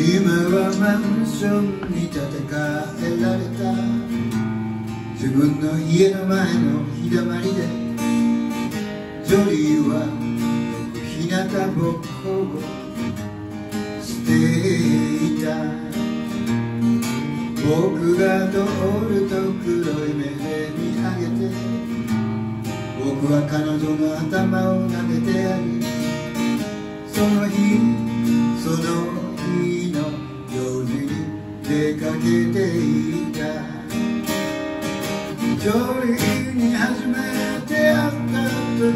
マンションに建て替えられた。自分の家の前の日だまりでジョリーは日向ぼっこをしていた。僕が通ると黒い目で見上げて僕は彼女の頭を撫でてジョリーに初めて会った時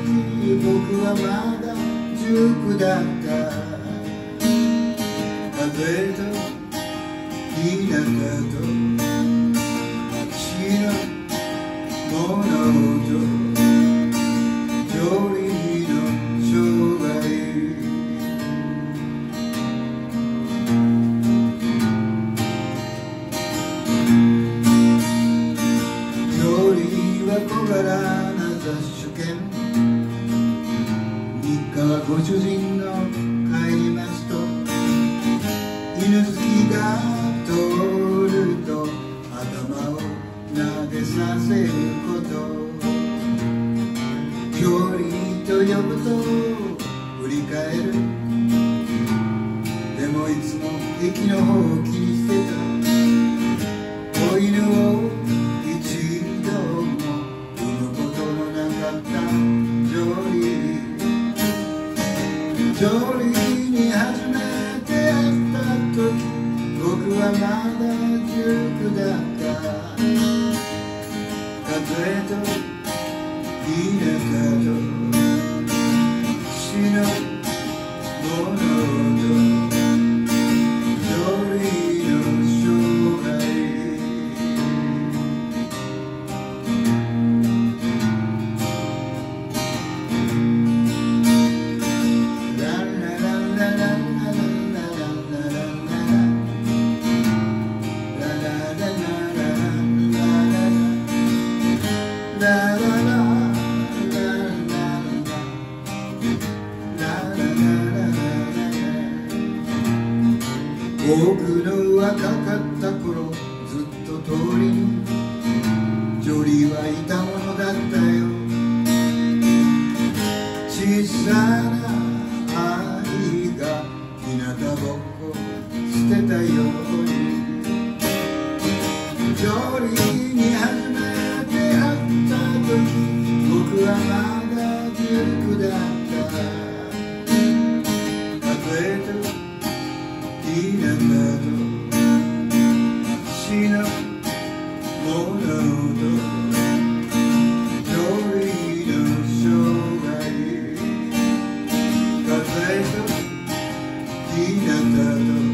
僕はまだ熟だった風と日向と私の物音。理は小柄な雑種犬日課はご主人の帰りますと犬好きが通ると頭を投げさせること。料理と呼ぶと振り返る。でもいつも駅の方風と僕の若かった頃ずっと通りにジョリーはいたものだったよ。小さな愛が日向ぼっこしてたように。ジョリー Inatado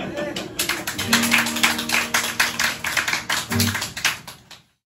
Yeah.